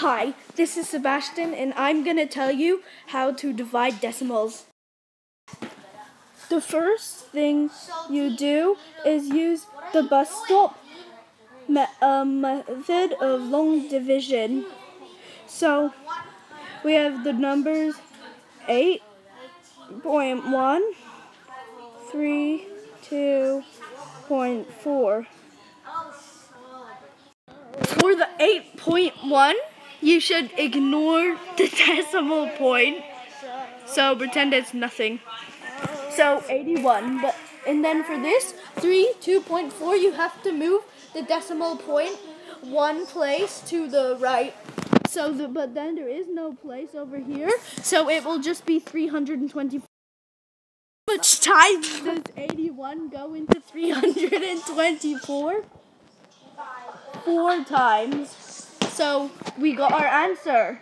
Hi, this is Sebastian, and I'm going to tell you how to divide decimals. The first thing you do is use the bus stop me uh, method of long division. So we have the numbers 8.1, 3, 2.4. For the 8.1, you should ignore the decimal point. So pretend it's nothing. So 81. But and then for this 3 2.4 you have to move the decimal point one place to the right. So the, but then there is no place over here. So it will just be 324. How much times does 81 go into 324? Four times. So we got our answer.